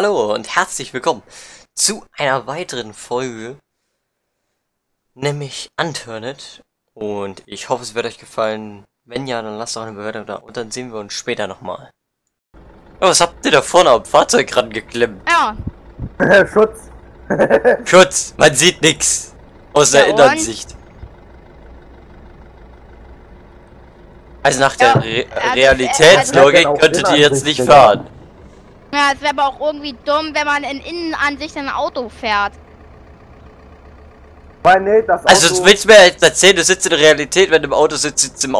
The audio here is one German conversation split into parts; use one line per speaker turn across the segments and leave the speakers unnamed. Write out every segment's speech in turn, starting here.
Hallo und herzlich willkommen zu einer weiteren Folge, nämlich Unturned. Und ich hoffe, es wird euch gefallen. Wenn ja, dann lasst doch eine Bewertung da und dann sehen wir uns später nochmal. Oh, was habt ihr da vorne am Fahrzeug rangeklemmt?
Ja,
Schutz.
Schutz, man sieht nix. Aus der
Ja?
Innensicht. Also nach der
Ja,
Re Realitätslogik könntet ihr jetzt nicht fahren.
Ja es wäre aber auch irgendwie dumm, wenn man in Innenansicht ein Auto fährt.
Weil nee, das Auto,
Also du willst mir jetzt erzählen, du sitzt in der Realität, wenn du im Auto sitzt, sitzt im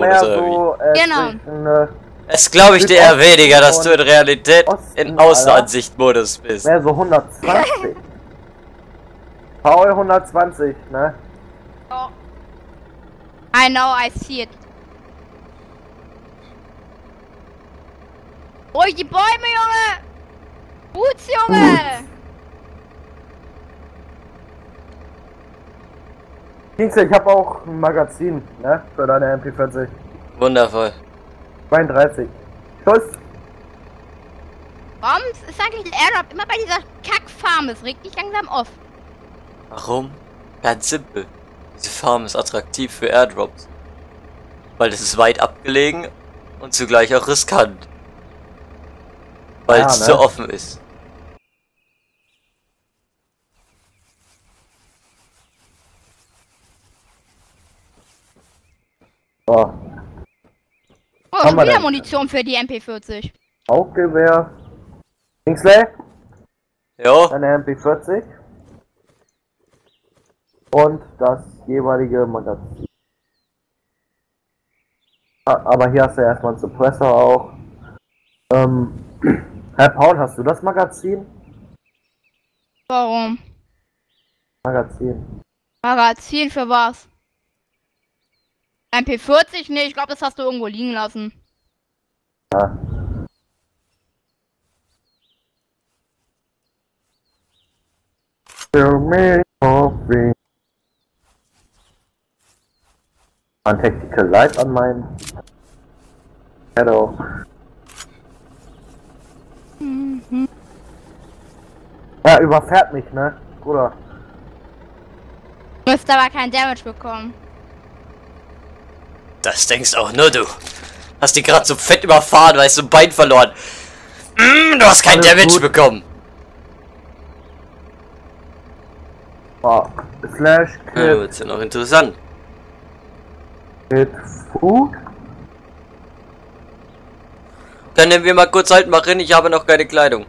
mehr
oder wie?
so, äh,
Genau.
zwischen,
Es glaube ich dir eher weniger, dass du in Realität
Osten,
in. Außenansichtmodus bist.
mehr so 120. Paul 120, ne?
Oh. I know, I see it. Ruhig die Bäume, Junge! Boots, Junge!
Kingsley, ich habe auch ein Magazin, ne? Für deine MP40.
Wundervoll.
32. Schuss.
Warum ist eigentlich der Airdrop immer bei dieser Kackfarm? Es regt mich langsam auf.
Warum? Ganz simpel. Diese Farm ist attraktiv für Airdrops. Weil es ist weit abgelegen und zugleich auch riskant. Weil
Ja,
es
ne?
so offen ist.
So.
Oh, schon wieder
denn?
Munition für die MP40.
Hauptgewehr. Kingsley,
Jo,
deine MP40. Und das jeweilige Magazin. Ah, Aber hier hast du erstmal einen Suppressor auch. Ähm, Herr Paul, hast du das Magazin?
Warum?
Magazin.
Magazin für was? MP40? Nee, ich glaube, das hast du irgendwo liegen lassen.
Ja. Ein Tactical Light an meinen Shadow. Ja, überfährt mich, ne? Bruder.
Du wirst aber kein Damage bekommen.
das denkst auch nur du. Hast die gerade so fett überfahren, weil du ein Bein verloren. Mm, du hast kein
Alles
Damage
gut.
bekommen.
Oh, slash
Ja,
Kid,
wird's ja noch interessant.
Kid Food.
Können wir mal kurz halten, mach hin, ich habe noch keine Kleidung.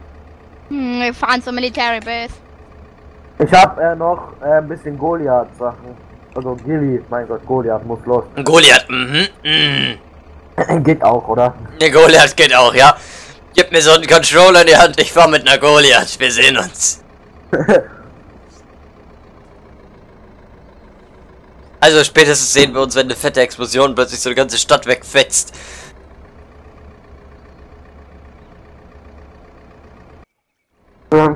Hm, wir fahren zur Military Base.
Ich hab äh, noch äh, ein bisschen Goliath-Sachen. Also Gilly, mein Gott, Goliath muss los.
Ein Goliath, mhm, mhm.
Geht auch, oder?
Der Goliath geht auch, ja? Gib mir so einen Controller in die Hand, ich fahr mit einer Goliath, wir sehen uns. Also spätestens sehen wir uns, wenn eine fette Explosion plötzlich so eine ganze Stadt wegfetzt. Äh,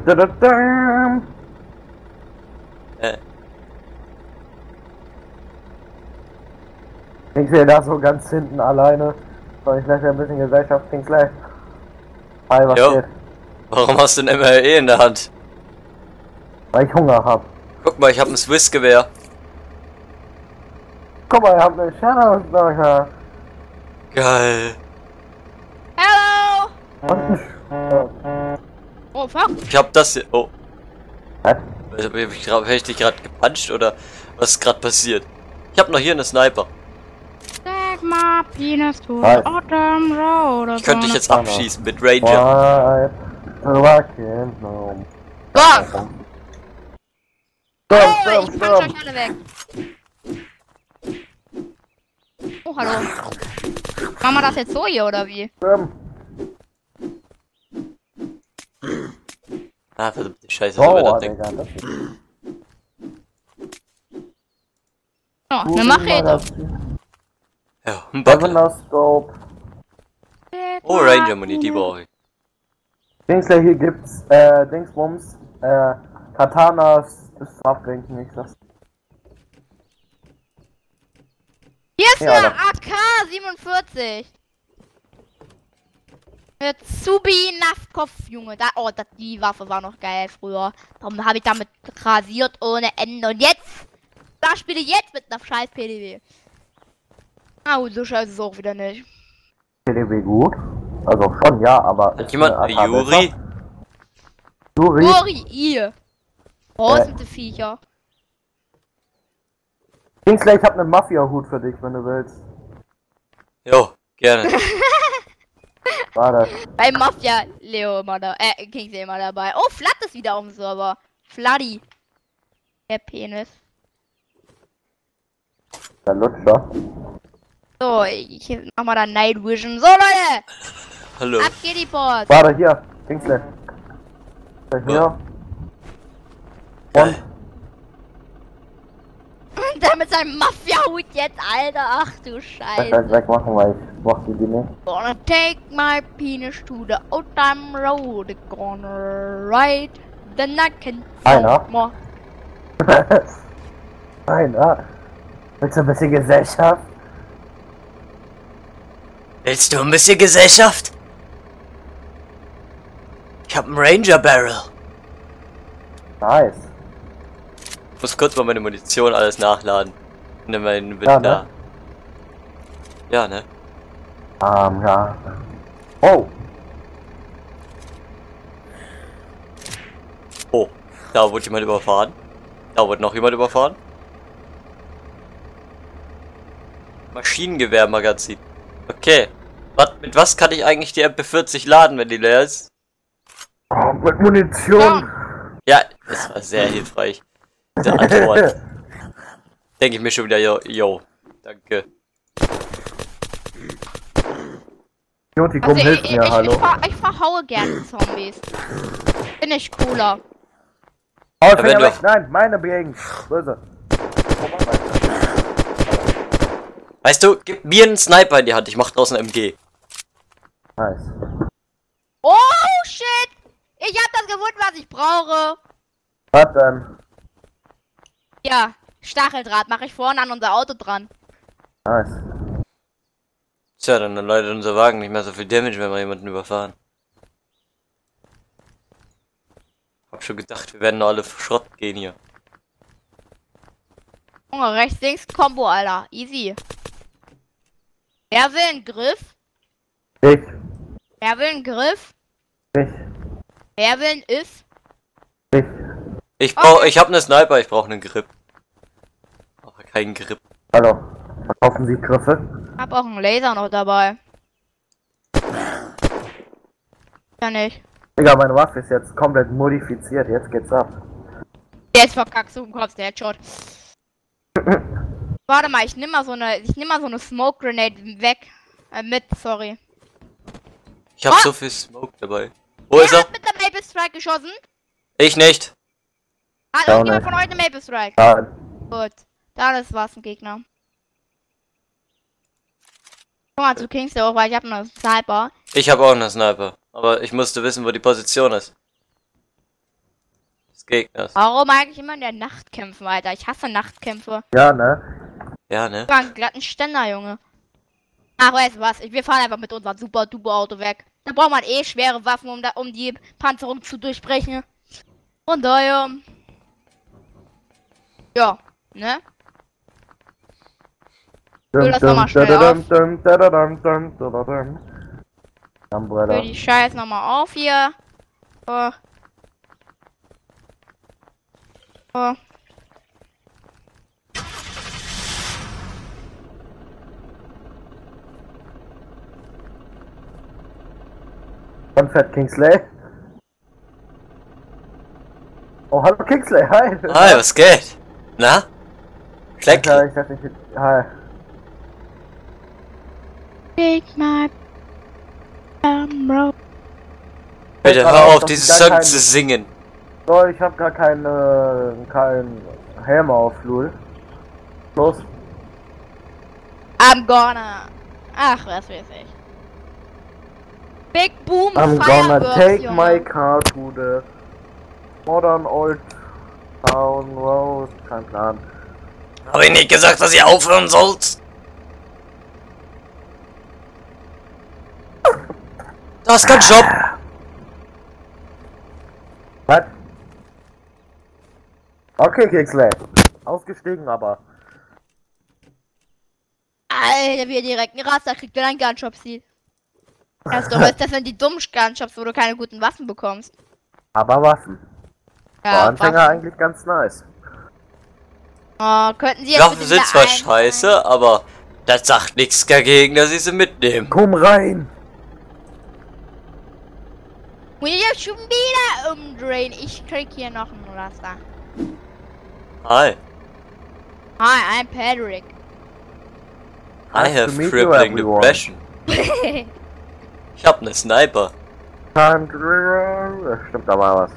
Kingsley da so ganz hinten alleine. So, ich lasse ein bisschen Gesellschaft, Kingsley. Hi, was
Jo.
geht?
warum hast du ein MRE in der Hand?
Weil ich Hunger hab.
Guck mal, ich habe ein Swiss-Gewehr.
Guck mal, ich hab eine Shadow-Sache.
Geil.
Hello!
Und ein
Oh, fuck.
Ich hab das hier. Oh,
Was?
hab ich, hab ich dich gerade gepuncht oder was ist gerade passiert? Ich hab noch hier eine Sniper.
Take my penis to autumn road.
Ich könnte dich jetzt
Warte.
abschießen mit Ranger.
Can't know?
Boah!
Sturm,
Oh,
Sturm,
ich punch
Sturm.
euch alle weg. Oh, hallo. Machen wir das jetzt so hier, oder wie?
Sturm.
Ah, verdammte Scheiße, das Ding.
Digga. Das ist
Oh,
gut.
eine Machete.
Magazin.
Ja, ein
Scope.
Oh, Ranger-Muni, die brauche ich.
Kingsley, hier gibt's, äh, Dingsbums, äh, Katanas, das Ablenken, ich sag's.
Hier ist
Ja,
eine
da-
AK-47. Äh, Zubi Naftkopf, Junge. Da, oh, das, die Waffe war noch geil früher. Darum habe ich damit rasiert ohne Ende. Und jetzt, da spiele ich jetzt mit einer scheiß PDW. Ah, gut, so scheiße ist es auch wieder nicht.
PDW gut. Also schon, ja, aber.
Hat jemand eine Juri?
Juri?
Uri, ihr. Raus
Äh.
mit den Viecher.
Kingsley, ich hab einen Mafia-Hut für dich, wenn du willst.
Jo, gerne.
Warte.
Bei Mafia Leo immer da, äh, Kingsley immer dabei. Oh, Flat ist wieder auf dem Server. Fladdy. Der Penis.
Der Lutscher.
So, ich mach mal da Night Vision. So, Leute!
Hallo.
Ab geht die Post.
Warte, hier. Kingsley. Hier. Und
Und der mit seinem Mafia-Hut jetzt, Alter. Ach du
ich
Scheiße.
werde wegmachen, weil ich mochte die nicht.
Gonna take my penis to the old time road. Gonna ride the Nacken.
Einer? Ah. Willst du ein bisschen Gesellschaft?
Willst du ein bisschen Gesellschaft? Ich hab einen Ranger Barrel.
Nice.
Ich muss kurz mal meine Munition alles nachladen. Und meinen
Ja,
Winter.
ne?
Ja, ne?
Ähm, ja. Oh,
Oh, da wurde jemand überfahren. Da wurde noch jemand überfahren. Maschinengewehrmagazin. Okay. Was, mit was kann ich eigentlich die MP40 laden, wenn die leer ist?
oh mit Munition.
Ja, das war sehr hilfreich. Diese Antwort. Denke ich mir schon wieder, yo, yo. Danke.
Joti, komm,
Also, ich,
hilf
ich,
mir,
ich,
hallo.
ich, ver ich verhaue gerne Zombies. Bin ich cooler.
Oh, Finger
du-
weg. Nein, meine Gegend. Böse.
Weißt du, gib mir einen Sniper in die Hand, ich mach draußen MG.
Nice.
Oh, shit! Ich hab das gefunden, was ich brauche.
Was denn?
Ja, Stacheldraht mache ich vorne an unser Auto dran.
Nice.
Tja, dann leidet unser Wagen nicht mehr so viel Damage, wenn wir jemanden überfahren. Hab schon gedacht, wir werden nur alle Schrott gehen hier.
Junge, rechts, links, Combo, Alter. Easy. Wer will einen Griff?
Ich.
Wer will einen Griff?
Ich.
Wer will einen If?
Ich.
Ich brauch, ich hab ne Sniper, ich brauch einen Grip. Keinen Grip.
Hallo. Verkaufen Sie Griffe?
Hab auch einen Laser noch dabei. Ja nicht.
Digga, meine Waffe ist jetzt komplett modifiziert. Jetzt geht's ab.
Jetzt verkackst du im Kopf, der Headshot. Warte mal, ich nimm mal so eine, ich nimm mal so eine Smoke Grenade weg. Äh, mit, sorry.
Ich hab
Ah!
so viel Smoke dabei. Wo ist
Wer
er?
hat mit der Maple Strike geschossen?
Ich nicht.
Hat
Ja,
irgendjemand
nicht.
von euch eine Maple Strike?
Ja,
Gut. Dann ist was ein Gegner. Guck mal zu Kingsley auch, weil ich hab einen Sniper.
Ich hab auch einen Sniper. Aber ich musste wissen, wo die Position ist. Des Gegners.
Warum eigentlich immer in der Nacht kämpfen, Alter? Ich hasse Nachtkämpfe.
ja, ne?
Ja, ne?
Ich war einen glatten Ständer, Junge. Ach, weißt du was? Ich- Wir fahren einfach mit unserem super duper Auto weg. Da braucht man eh schwere Waffen, um, da, um die Panzerung zu durchbrechen. Und daher. Ja, ne? Füll das nochmal schnell auf. Füll die Scheiß nochmal auf hier. So. So.
Von Fat Kingsley. Oh, hallo Kingsley, hi.
Hi, was geht? Na?
Ich... Hi.
Take my camera.
Bitte
Aber
hör auf,
gar
Song
kein-
zu singen.
So, ich hab gar keine... kein Helm auf, Lul. Los.
I'm gonna. Ach, was weiß ich. Big Boom
I'm gonna take
Junge.
my car to the modern old town road. Kein Plan.
Hab ich nicht gesagt, dass ihr aufhören sollt? Da ist kein Shop.
Was? Okay, Kingsley. Ausgestiegen, aber.
Alter, wie er direkt einen Raster kriegt, wenn er einen Gunshop sieht. Das, doch, das sind die dummen Gunshops, wo du keine guten Waffen bekommst.
Aber Waffen. Für
Ja,
Anfänger
Waffen.
eigentlich ganz nice.
Oh, könnten sie
Die
jetzt
Waffen sind zwar scheiße, aber das sagt nichts dagegen, dass ich sie mitnehmen.
Komm rein!
Muss ich jetzt schon wieder umdrehen? Ich krieg hier noch einen Raster.
Hi.
Hi, I'm Patrick.
I have crippling depression. Ich hab ne Sniper.
Time to reroll. Stimmt da mal was.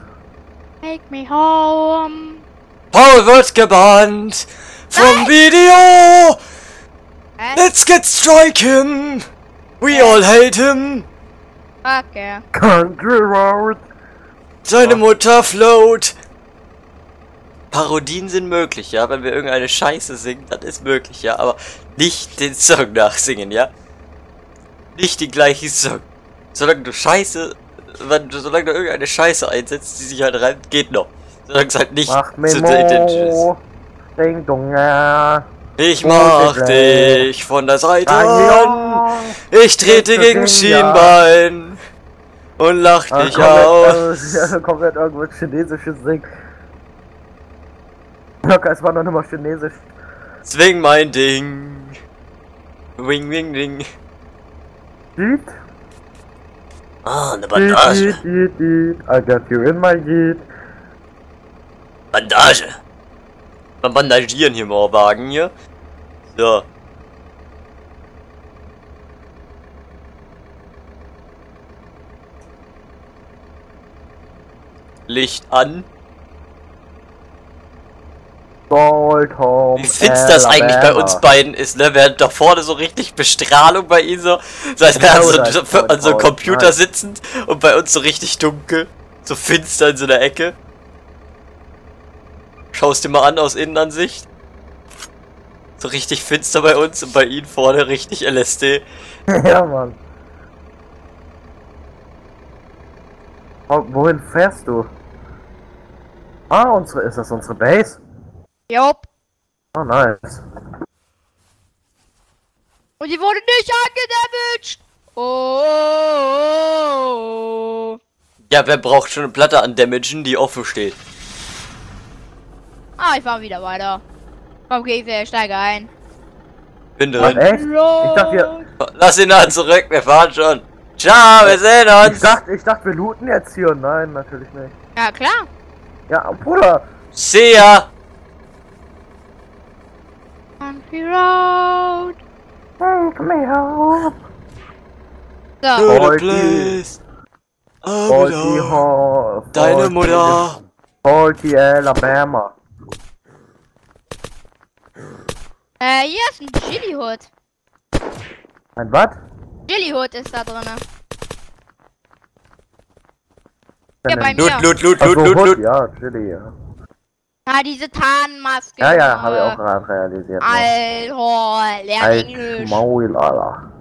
Take me home.
Paul wird gebannt vom Video. Let's get strike him. We all hate him.
Okay.
Country Road.
Seine Mutter float. Parodien sind möglich, ja. Wenn wir irgendeine Scheiße singen, das ist möglich, ja. Aber nicht den Song nachsingen, ja. Nicht den gleichen Song. Solange du Scheiße, wenn du, solange du irgendeine Scheiße einsetzt, die sich halt reimt, geht noch. Solange es halt nicht
Mach
zu Intention ist.
Ding dong ja.
Ich mach dich von der Seite an. Ich trete gegen. Schienbein. Und lach
Ah,
dich
komplett,
aus.
äh, komplett irgendwas chinesisches Ding. Locker, es war noch immer chinesisch.
Zwing mein Ding. Wing, wing, ding.
Jeet,
Ah, eine Bandage.
jeet, jeet, jeet. I got you in my jeet.
Bandage. Mal bandagieren hier mal Wagen hier. So. Licht an.
Salt Home.
Wie findest das eigentlich bei uns beiden ist, ne? Während da vorne so richtig Bestrahlung bei ihm so. Das heißt, an so, so,
voll
an so einem. Computer
Nein.
sitzend und bei uns so richtig dunkel. So finster in so einer Ecke. Schaust dir mal an aus Innenansicht. So richtig finster bei uns und bei ihm vorne richtig LSD.
ja, Mann. Oh, wohin fährst du? Ah, unsere, ist das unsere Base?
Jop.
Oh, nice.
Und die wurde nicht angedamaged. Oh.
Ja, wer braucht schon eine Platte an Damagen, die offen steht?
Ah, ich fahr wieder weiter. Okay, ich steige ein.
Bin drin.
echt? Ich dachte, wir,
Lass ihn an zurück, wir fahren schon. Ciao, wir sehen
ich
uns.
dachte, ich dachte, wir looten jetzt hier. Nein, natürlich nicht.
Ja, klar.
Ja, Bruder.
See ya.
Country Road.
Take me home.
So.
Abida.
Home.
Deine Mutter.
Salty Alabama.
Äh, hier ist ein Chili Hood.
Ein was?
Chili Hood ist da drinne.
Denn
Ja, bei mir.
Loot, loot, loot, loot, loot, loot.
Ja, Chili, ja.
Ja, diese Tarnmaske.
Ja, ja, habe ich
äh,
auch gerade realisiert.
Alter, lern
Als
Englisch.
Maul, Alter.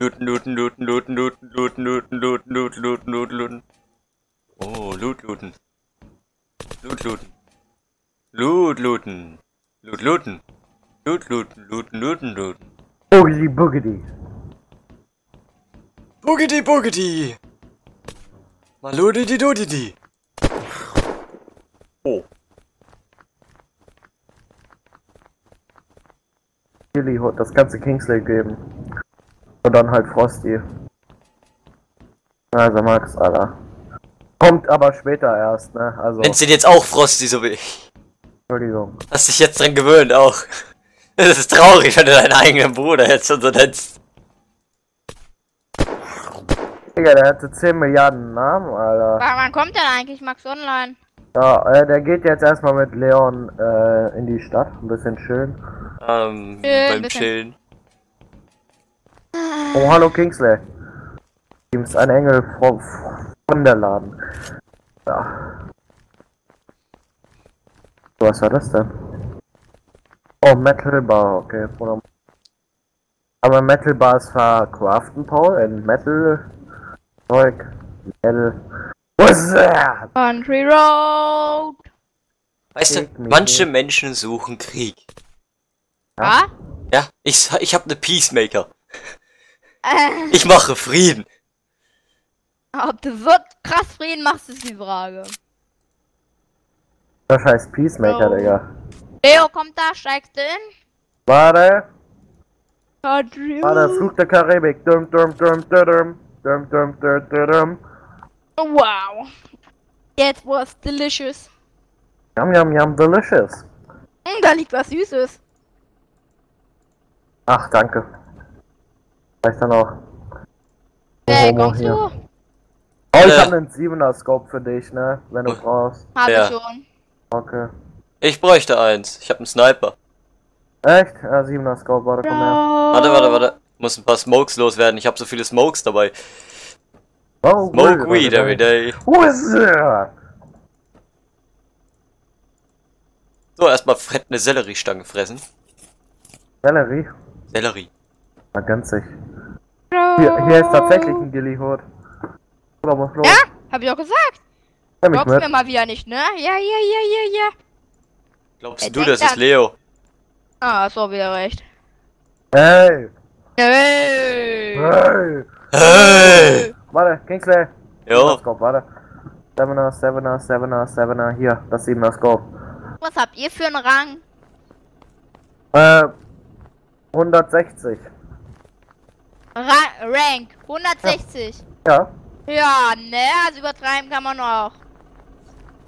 Looten, looten, looten, looten, looten, looten, looten, looten, looten, looten, looten, looten. Oh, loot, looten. Loot, looten. Loot, looten. Loot, looten. Loot, looten, looten, looten, looten.
Boogity Boogity.
Boogity, boogity. Maludidi, dudidi. Oh.
Chili Hood, das ganze Kingsley geben. Und dann halt Frosty. Also Max, Alter. Kommt aber später erst, ne? Also,
Nennst du ihn jetzt auch Frosty, so wie ich?
Entschuldigung.
Hast dich jetzt dran gewöhnt auch. Das ist traurig, wenn du deinen eigenen Bruder jetzt schon so nennst.
Digga, der hatte 10 Milliarden Namen, Alter.
Wann wann kommt denn eigentlich Max Online?
Ja, äh, der geht jetzt erstmal mit Leon äh, in die Stadt. Ein bisschen schön.
Ähm,
Äh,
beim
bisschen.
Chillen.
Oh, hallo Kingsley. Ihm ist ein Engel von, von der Laden. Ja. Was war das denn? Oh, Metal Bar, okay. Aber Metal Bars verkraften, Paul, in Metal Zeug, Metal. What's that?
Country Road.
Weißt du, manche. Menschen suchen Krieg.
Ja?
Ja, ich, ich habe eine Peacemaker.
Äh,
Ich mache Frieden.
ob du so krass Frieden machst, ist die Frage.
Das heißt Peacemaker,
Oh.
Digga.
Leo kommt da, steigst du in?
Warte,
Country
warte, Flug der Karibik. Dum, dum, dum, dum, dum, dum, dum, dum, dum, dum.
Wow. It was delicious.
Yum, yum, yum, delicious.
Hm, da liegt was Süßes.
Ach, danke. Reicht dann auch.
Hey, kommst
hier.
du?
Oh, ich
Äh.
hab einen 7er Scope für dich, ne? Wenn du
Oh.
brauchst.
Hab
Ja.
ich schon.
Okay.
Ich bräuchte eins. Ich habe einen Sniper.
Echt? Ja, 7er Scope, warte, komm her.
Warte, warte, warte. Muss ein paar Smokes loswerden. Ich habe so viele Smokes dabei.
Oh,
Smoke weed every day.
Who is there?
So, erstmal fett eine Selleriestange fressen.
Valerie?
Sellerie.
Na, ganz sich. Hier, hier ist tatsächlich ein Gilly-Hut. Oder muss los?
Ja, hab ich auch gesagt. Glaubst mir
mit.
mal wieder nicht, ne? Ja, ja, ja, ja, ja.
Glaubst
Er
du, das ist
an-
Leo?
Ah, auch wieder recht.
Hey!
Hey.
Hey!
Hey!
Warte, Kingsley.
Jo,
Scope, warte. 7er, 7er, 7er, 7er. Hier, das 7er Scope.
Was habt ihr für einen Rang?
Äh, 160.
Ra Rank 160.
Ja.
Ja. ne, also übertreiben kann man noch.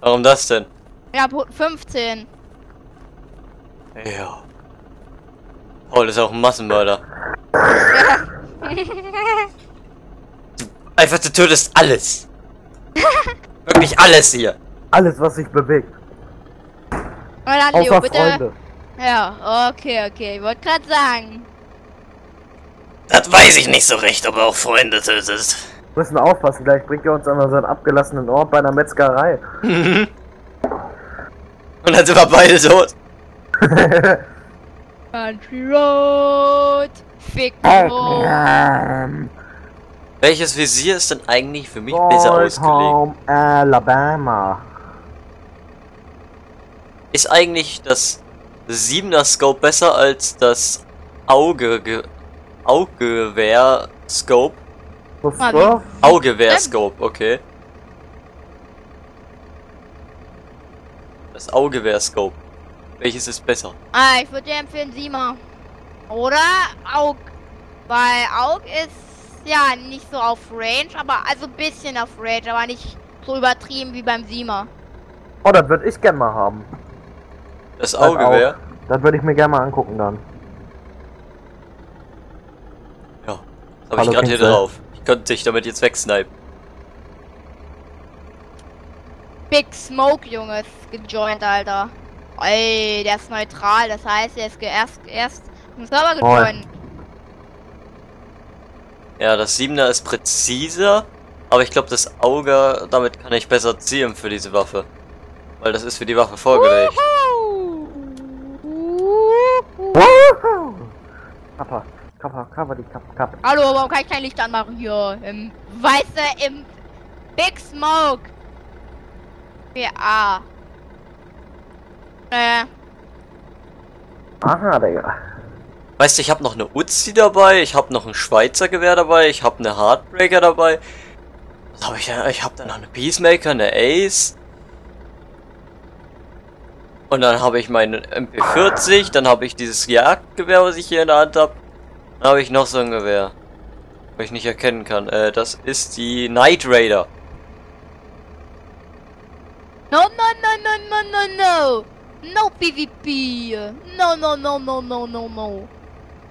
warum das denn?
Ja, pu- 15.
Ja. Paul ist auch ein Massenmörder. Einfach, du tötest alles. Wirklich alles hier.
Alles, was sich bewegt.
Dann Leo,
Außer
bitte.
Freunde.
Ja, okay, okay. Ich wollte gerade sagen.
Das weiß ich nicht so recht, ob er auch Freunde tötet.
Wir müssen aufpassen, gleich bringt ihr uns an unseren abgelassenen Ort bei einer Metzgerei.
Und dann sind wir beide tot.
Country Road. Fick Road.
Welches Visier ist denn eigentlich für mich besser
Old
ausgelegt?
Home, Alabama.
Ist eigentlich das 7er Scope besser als das Auge ge Augewehr Scope?
Was?
Augewehr. Scope, okay. Das Augewehr Scope. Welches ist besser?
Ah, ich würde dir empfehlen, Siemer. Oder Aug. Weil Aug ist ja nicht so auf Range, aber also ein bisschen auf Range, aber nicht so übertrieben wie beim Siemer.
Oh, das würde ich gerne mal haben.
Das Augewehr?
Das würde ich mir gerne mal angucken dann.
Ja. Das habe ich gerade hier drauf. Ich könnte dich damit jetzt wegsnipen.
Big Smoke, Junge, ist gejoint, Alter. Ey, der ist neutral, das heißt, er ist erst, erst im Server gejoint.
Ja, das 7er ist präziser, aber ich glaube, das Auge, damit kann ich besser zielen für diese Waffe. Weil das ist für die Waffe vorgelegt.
Kappa, Kappa, Kappa, die Kappa, Kappa.
Hallo, warum kann ich kein Licht anmachen hier? Im, weißt du, im Big Smoke. Ja. Äh,
Aha, Digga.
Weißt du, ich habe noch eine Uzi dabei, ich habe noch ein Schweizer Gewehr dabei, ich habe eine Heartbreaker dabei. Was habe ich denn? Ich habe dann noch eine Peacemaker, eine Ace. Und dann habe ich meinen MP40, dann habe ich dieses Jagdgewehr, was ich hier in der Hand habe. Dann habe ich noch so ein Gewehr, wo ich nicht erkennen kann. Äh, das ist die Night Raider.
no, no, no, no, no, no, no. No PvP. No, no, no, no, no, no, no.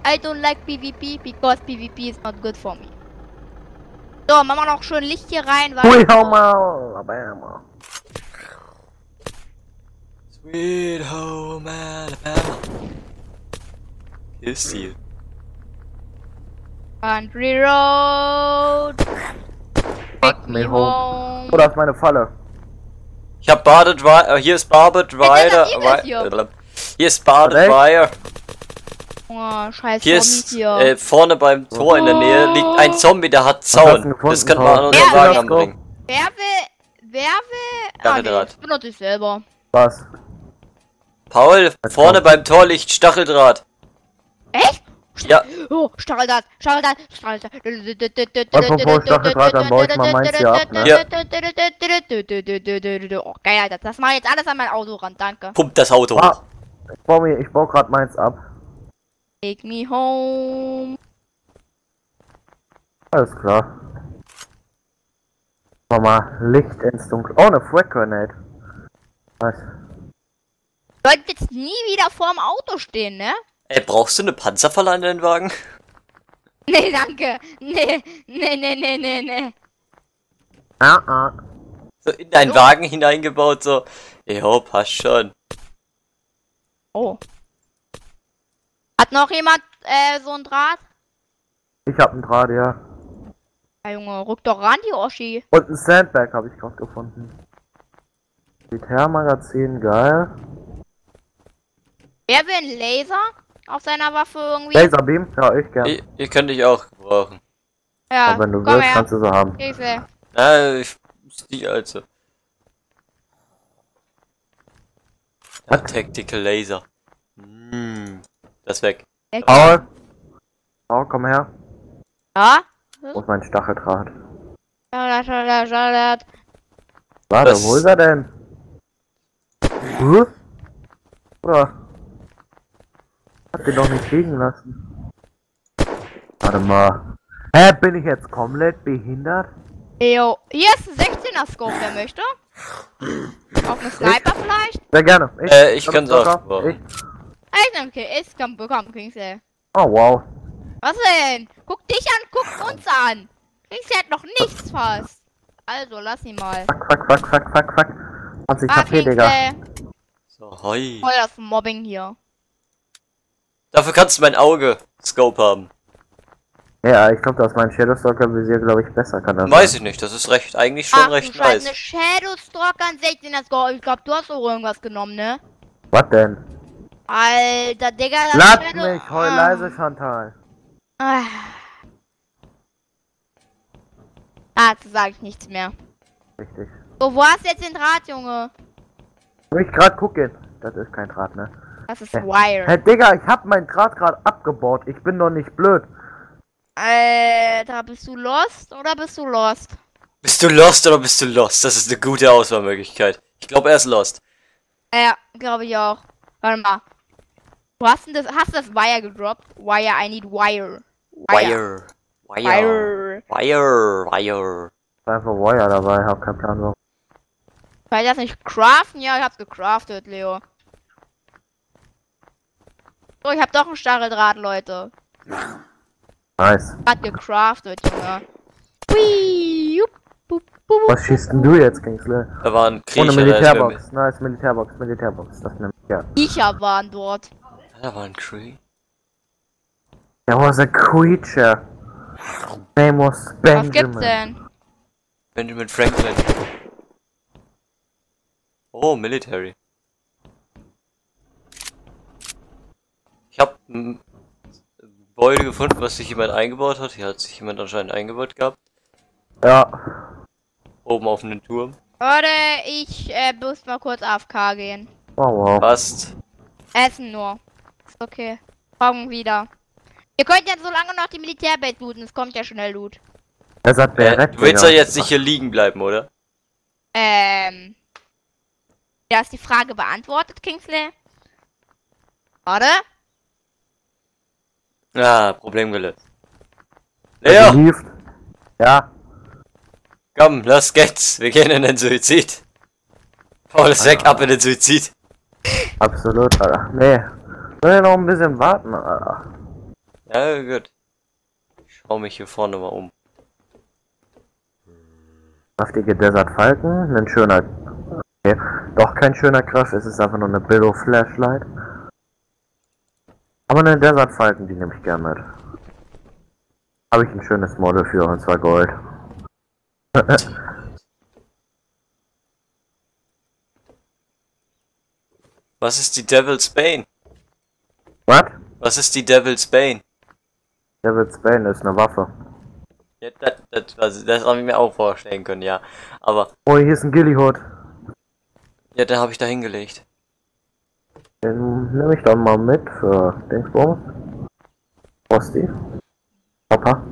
I don't like PvP because PvP is not good for me. So, machen wir noch schön Licht hier rein, weil...
Hau mal, Alabama.
Sweet Home Alabama. Ist sie.
Country Road.
Fuck me
home.
Oh, da ist meine Falle.
Ich hab Barbed Wire, äh, hier ist Barbed Wire,
hier?
Ist
echt?
Wire.
Junge, scheiß
Hier ist,
hier.
äh, vorne beim Tor in der Nähe liegt ein Zombie, der hat Zaun. Das könnte man an unseren
Ja,
Wagen anbringen.
wer will, wer will, ah, nee,
Stacheldraht.
das benutze ich selber.
Was?
Paul, vorne beim Tor liegt Stacheldraht.
Echt?
Ja.
Oh, Stacheldraht, Stacheldraht, Stacheldraht.
Apropos Stacheldraht, dann baue ich mal meins hier ab, ne?
Ja.
Oh, geil, Alter. Das mache ich jetzt alles an mein Auto ran, danke.
Pumpt das Auto.
Ah, ich baue mir, ich baue gerade meins ab.
Take me home.
Alles klar. Mal Licht ins Dunkel. Oh, eine Frag Grenade. Was?
Sollte jetzt nie wieder vorm Auto stehen, ne?
Ey, brauchst du eine Panzerfalle an deinen Wagen?
Nee, danke. Nee, nee, nee, nee, nee, nee.
Ah, ah.
So in deinen
Jo.
Wagen hineingebaut, so. Jo, passt schon.
Oh. Hat noch jemand äh, so ein Draht?
Ich hab einen Draht, ja.
Ja, Junge, rück doch ran, die Oschi.
Und ein Sandbag habe ich gerade gefunden. Militärmagazin, geil.
Wer will einen Laser auf seiner Waffe irgendwie?
Laserbeam? Ja, ich gern.
Ihr, ihr könnt dich auch gebrauchen.
Ja,
Aber wenn du
komm
willst,
her.
kannst du sie haben.
Ich will.
Na, ich ist nicht allzu. Ja, Tactical Laser. Hm, das ist weg.
Paul! Paul, komm her.
Ja?
Wo ist mein Stacheldraht? Warte,
Das-
wo ist er denn? Huh? Oder? Hat den doch nicht liegen lassen. Warte mal. Hä, bin ich jetzt komplett behindert?
Jo, hier ist ein 16er Scope, wer möchte. Auf einen Sniper vielleicht?
Sehr gerne. Ich,
Äh, ich kann's
Zucker.
auch.
Ich.
Ich nehme okay, ich kann bekommen, Kingsley.
Oh wow.
Was denn? Guck dich an, guck uns an. Kingsley hat noch nichts fast. Also, lass ihn mal.
Fuck, fuck, fuck, fuck, fuck, fuck. 20
Ah,
HP, Digga.
Kingsley.
So, hoi.
Voll das Mobbing hier.
Dafür kannst du mein Auge Scope haben.
Ja, ich glaube, dass mein Shadowstalker Visier, glaube ich, besser kann. Das
Weiß ich nicht, das ist recht, eigentlich schon
Ach, du
recht
eine
nice.
Shadowstalker an 16er Scope. Ich glaube, du hast auch irgendwas genommen, ne?
Was denn?
Alter, Digga, das
Lass
Shadow-
mich, heul
Ah.
leise, Chantal.
Ah. Dazu sage ich nichts mehr.
Richtig.
So, wo hast du jetzt den Draht, Junge?
Ich gerade gucken. Das ist kein Draht, ne?
Das ist
Hä?
Wire.
Hey, Digga, ich hab mein Draht gerade abgebaut. Ich bin doch nicht blöd.
Alter, bist du lost oder bist du lost?
Bist du lost oder bist du lost? Das ist eine gute Auswahlmöglichkeit. Ich glaube, er ist lost.
Ja, glaube ich auch. Warte mal. Du hast denn das, hast du das Wire gedroppt? Wire, I need Wire.
Wire. Wire.
Wire.
Wire. Wire.
Einfach Wire dabei, hab keinen Plan warum.
Kann ich das nicht craften? Ja, ich hab's gecraftet, Leo. So, ich hab doch einen Stacheldraht, Leute.
Nice.
Hat gecraftet, Junge. Hui, jupp, bup, bup.
Was schießt denn du jetzt, Kingsley?
Da war ein Kriecher.
Ohne Militärbox. Nice, Militärbox, Militärbox. Das ich ja.
Viecher waren dort.
Da war ein Cree.
There was a creature. Name was
Was
Benjamin.
gibt's denn?
Benjamin Franklin. Oh, Military. Habe ein Gebäude gefunden, was sich jemand eingebaut hat. Hier hat sich jemand anscheinend eingebaut gehabt.
Ja.
Oben auf einem Turm.
Warte, ich äh, muss mal kurz AFK gehen.
Oh wow.
Passt.
Essen nur. Ist okay. Kommen wieder. Ihr könnt ja so lange noch die Militärbase looten, es kommt ja schnell Loot.
Das hat
Äh, du willst ja jetzt nicht hier liegen bleiben, oder?
Ähm. Ja, ist die Frage beantwortet, Kingsley? Warte.
Ah, Problem gelöst.
Ja.
Leo,
Ja.
komm, los geht's. Wir gehen in den Suizid. Paul ist weg, ab in den Suizid.
Absolut, Alter. Nee. Will ja noch ein bisschen warten, Alter.
Ja, gut. Ich schau mich hier vorne mal um.
Kraftige Desert Falken, ein schöner. Okay. Doch kein schöner Crash, es ist einfach nur eine Billo Flashlight. Aber eine Desert Falken, die nehme ich gern mit. Habe ich ein schönes Model für, und zwar Gold.
Was ist die Devil's Bane?
Was?
Was ist die Devil's Bane?
Devil's Bane ist eine Waffe.
Ja, das, das, das, das habe ich mir auch vorstellen können, ja. Aber,
Oh, hier ist ein Gillyhood.
ja, den habe ich da hingelegt.
Den nehme ich dann mal mit für Dingsbums. Rosti. Papa.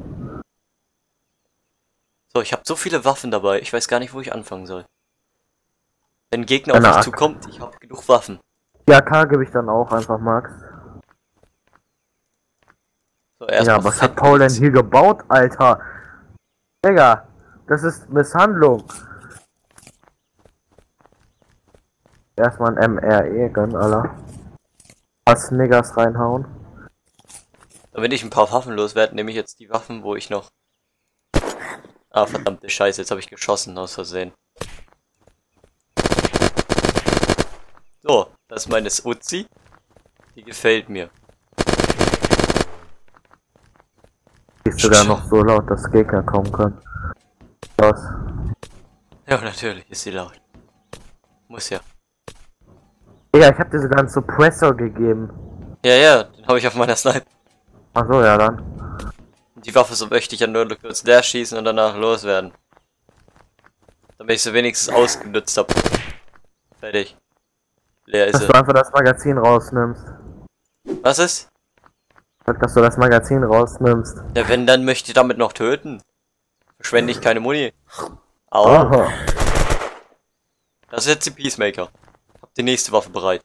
So, ich habe so viele Waffen dabei, ich weiß gar nicht, wo ich anfangen soll. Wenn ein Gegner auf
Eine
mich
Axt.
zukommt, ich habe genug Waffen.
Die AK gebe ich dann auch einfach, Max.
So,
Ja, was hat Paul denn hier gebaut, Alter? Digga, das ist Misshandlung. Erstmal ein MRE gönnen, Alter. Was Niggas reinhauen.
Damit ich ein paar Waffen loswerde, nehme ich jetzt die Waffen, wo ich noch... Ah, verdammte Scheiße, jetzt habe ich geschossen aus Versehen. So, das ist meine Uzi. Die gefällt mir.
Die ist sogar noch so laut, dass Gegner kommen können. Los.
Ja, natürlich ist sie laut. Muss ja.
Digga, ich hab dir sogar einen Suppressor gegeben.
Ja, ja, den habe ich auf meiner Snipe.
Achso, ja dann.
Die Waffe so möchte ich ja nur kurz leer schießen und danach loswerden. Damit ich sie wenigstens ausgenutzt habe. Fertig. Leer ist
Dass du einfach das Magazin rausnimmst.
Was ist?
Dass du das Magazin rausnimmst.
Ja, wenn, dann möchte ich damit noch töten. Verschwende ich keine Muni. Au.
Aha.
Das ist jetzt die Peacemaker. Die nächste Waffe bereit.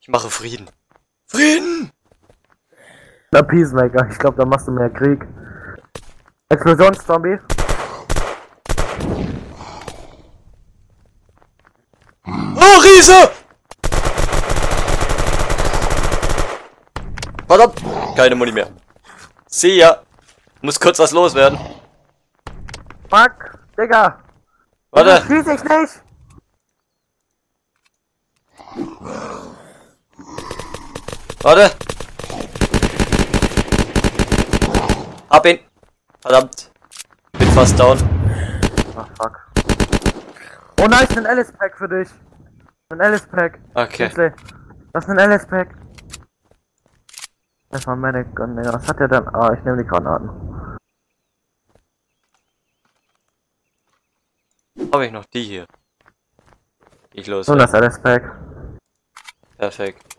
Ich mache Frieden. Frieden!
Der Peacemaker, ich glaube, da machst du mehr Krieg. Explosionszombie.
Oh, Riese! Verdammt! Keine Muni mehr. See ya! Muss kurz was loswerden.
Fuck, Digga.
Warte!
Schieß ich nicht.
Warte! Hab ihn! Verdammt! Bin fast down.
Ach, fuck. Oh nice, ein Alice-Pack für dich. Ein Alice-Pack.
Okay.
Kingsley, Das ist ein Alice-Pack. Das war meine Gun. Was hat der denn? Ah, ich nehme die Granaten.
Habe ich noch die hier. Ich los.
So, das Alice-Pack.
Perfekt.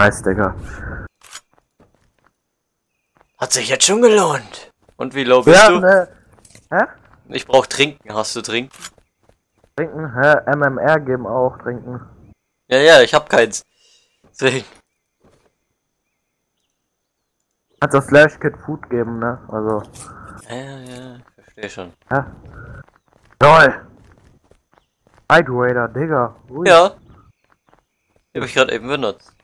Nice, Digga.
Hat sich jetzt schon gelohnt. Und wie low bist
Ja,
du?
ne. Hä?
Ich brauch trinken. Hast du trinken?
Trinken, hä? MMR geben auch, trinken.
Ja, ja, ich hab keins. Deswegen.
Kannst du Slash Kid Food geben, ne? Also.
Ja, ja, ja. Verstehe schon.
Hä? LOL! Raider, Digga. Ui.
Ja. Die hab ich gerade eben benutzt.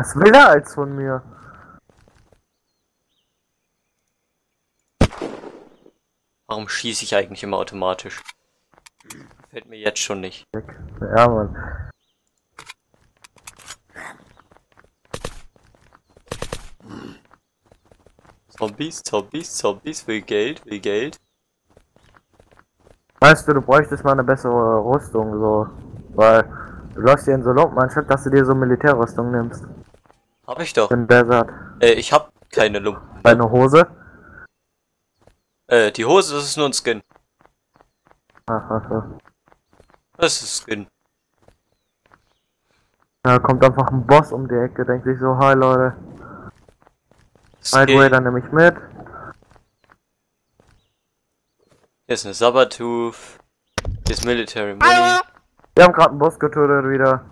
Was will er als von mir?
Warum schieße ich eigentlich immer automatisch? Fällt mir jetzt schon nicht.
Ja, Mann.
Zombies, Zombies, Zombies, will Geld, will Geld.
Weißt du, du bräuchtest mal eine bessere Rüstung, so. Weil du läufst hier in so Lumpen, anstatt dass du dir so Militärrüstung nimmst.
Hab ich doch.
In Desert.
Äh, ich hab keine Lumpen.
Deine Hose?
Äh, die Hose, das ist nur ein Skin.
Ach, ach so.
Das ist Skin.
Da kommt einfach ein Boss um die Ecke, denkt sich so, hi Leute.
Skin.
Raider nehme ich mit.
Hier ist eine Sabertooth. Hier ist Military Money.
Wir haben gerade einen Boss getötet wieder.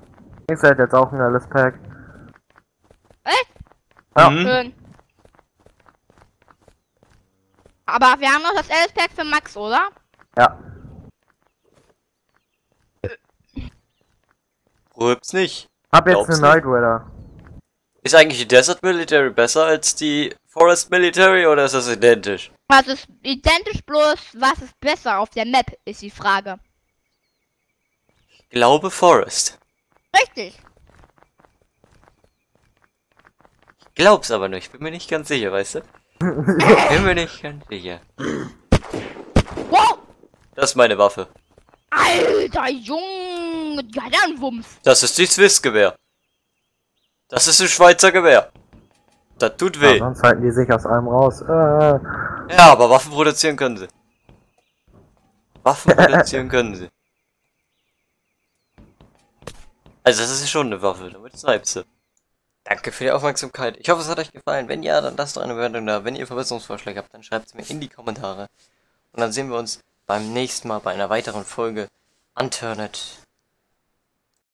Ich seid jetzt auch ein alles Pack. Ja.
Schön. Aber wir haben noch das Alice-Pack für Max, oder?
Ja.
Rübt's nicht.
Hab jetzt
Glaubst
eine? Night.
Ist eigentlich die Desert Military besser als die Forest Military oder ist das identisch?
Was ist identisch bloß, was ist besser auf der Map, ist die Frage.
Ich glaube Forest.
Richtig.
Ich glaub's aber nicht. Bin mir nicht ganz sicher, weißt du? bin mir nicht ganz sicher.
Wow!
Das ist meine Waffe.
Alter! Junge, die hat ja einen Wumms.
Das ist die Swiss-Gewehr. Das ist ein Schweizer Gewehr. Das tut
Ja,
weh.
sonst halten die sich aus allem raus. Äh,
Ja, aber Waffen produzieren können sie. Waffen produzieren können sie. Also das ist schon eine Waffe, damit snipest du. Danke für die Aufmerksamkeit. Ich hoffe, es hat euch gefallen. Wenn ja, dann lasst doch eine Bewertung da. Wenn ihr Verbesserungsvorschläge habt, dann schreibt es mir in die Kommentare. Und dann sehen wir uns beim nächsten Mal bei einer weiteren Folge Unturned